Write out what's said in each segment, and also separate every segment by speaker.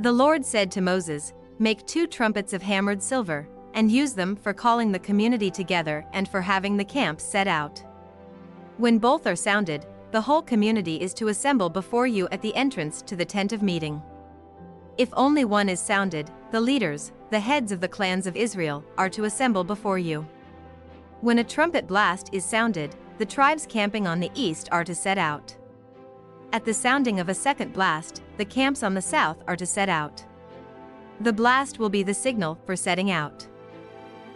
Speaker 1: The Lord said to Moses, Make two trumpets of hammered silver, and use them for calling the community together and for having the camp set out. When both are sounded, the whole community is to assemble before you at the entrance to the tent of meeting. If only one is sounded, the leaders, the heads of the clans of Israel, are to assemble before you. When a trumpet blast is sounded, the tribes camping on the east are to set out. At the sounding of a second blast, the camps on the south are to set out. The blast will be the signal for setting out.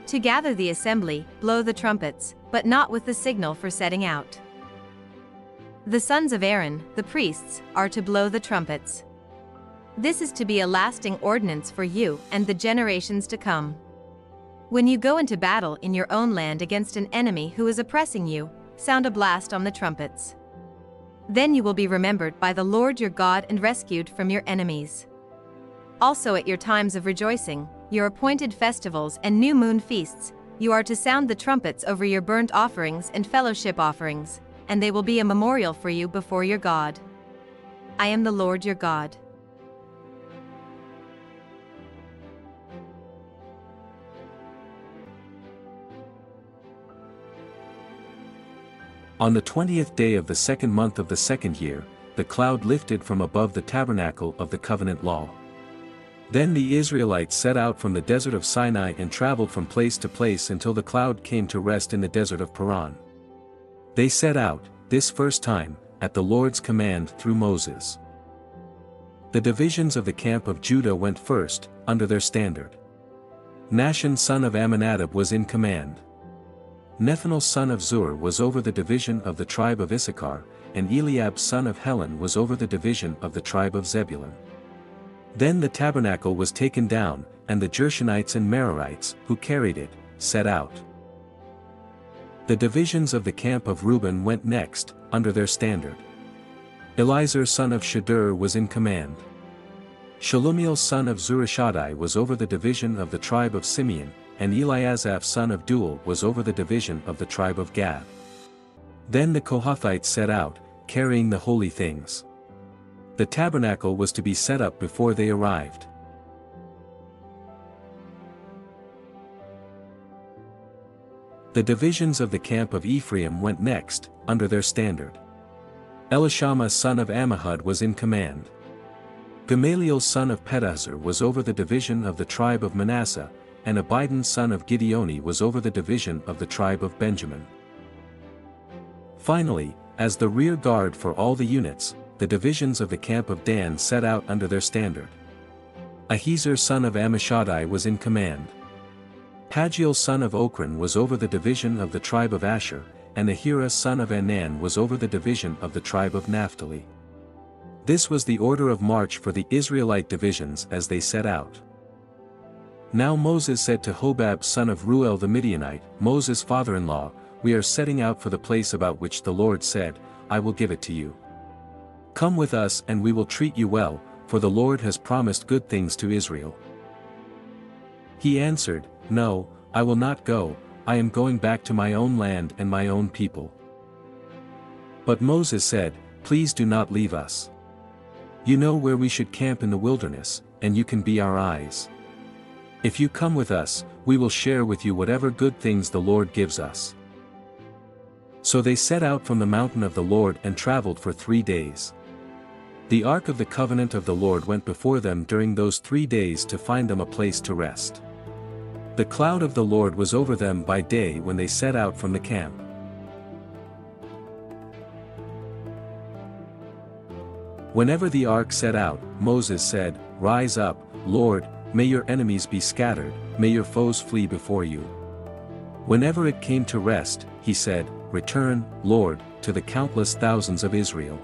Speaker 1: To gather the assembly, blow the trumpets, but not with the signal for setting out. The sons of Aaron, the priests, are to blow the trumpets. This is to be a lasting ordinance for you and the generations to come. When you go into battle in your own land against an enemy who is oppressing you, sound a blast on the trumpets. Then you will be remembered by the Lord your God and rescued from your enemies. Also at your times of rejoicing, your appointed festivals and new moon feasts, you are to sound the trumpets over your burnt offerings and fellowship offerings, and they will be a memorial for you before your God. I am the Lord your God.
Speaker 2: On the twentieth day of the second month of the second year, the cloud lifted from above the tabernacle of the covenant law. Then the Israelites set out from the desert of Sinai and traveled from place to place until the cloud came to rest in the desert of Paran. They set out, this first time, at the Lord's command through Moses. The divisions of the camp of Judah went first, under their standard. Nahshon son of Amminadab was in command. Nethanel son of Zuar was over the division of the tribe of Issachar, and Eliab son of Helon was over the division of the tribe of Zebulun. Then the tabernacle was taken down, and the Gershonites and Merarites, who carried it, set out. The divisions of the camp of Reuben went next, under their standard. Elizur son of Shedeur was in command. Shelumiel son of Zurishaddai was over the division of the tribe of Simeon, and Eliasaph son of Deuel was over the division of the tribe of Gad. Then the Kohathites set out, carrying the holy things. The tabernacle was to be set up before they arrived. The divisions of the camp of Ephraim went next, under their standard. Elishama son of Ammihud was in command. Gamaliel son of Pedahzur was over the division of the tribe of Manasseh, and Abidan son of Gideoni was over the division of the tribe of Benjamin. Finally, as the rear guard for all the units, the divisions of the camp of Dan set out under their standard. Ahiezer son of Ammishaddai was in command. Pagiel son of Okran was over the division of the tribe of Asher, and Ahira son of Enan was over the division of the tribe of Naphtali. This was the order of march for the Israelite divisions as they set out. Now Moses said to Hobab son of Reuel the Midianite, Moses' father-in-law, We are setting out for the place about which the Lord said, I will give it to you. Come with us and we will treat you well, for the Lord has promised good things to Israel. He answered, No, I will not go, I am going back to my own land and my own people. But Moses said, Please do not leave us. You know where we should camp in the wilderness, and you can be our eyes. If you come with us, we will share with you whatever good things the Lord gives us. So they set out from the mountain of the Lord and traveled for three days. The ark of the covenant of the Lord went before them during those three days to find them a place to rest. The cloud of the Lord was over them by day when they set out from the camp. Whenever the ark set out, Moses said, Rise up, Lord, May your enemies be scattered, may your foes flee before you. Whenever it came to rest, he said, Return, Lord, to the countless thousands of Israel.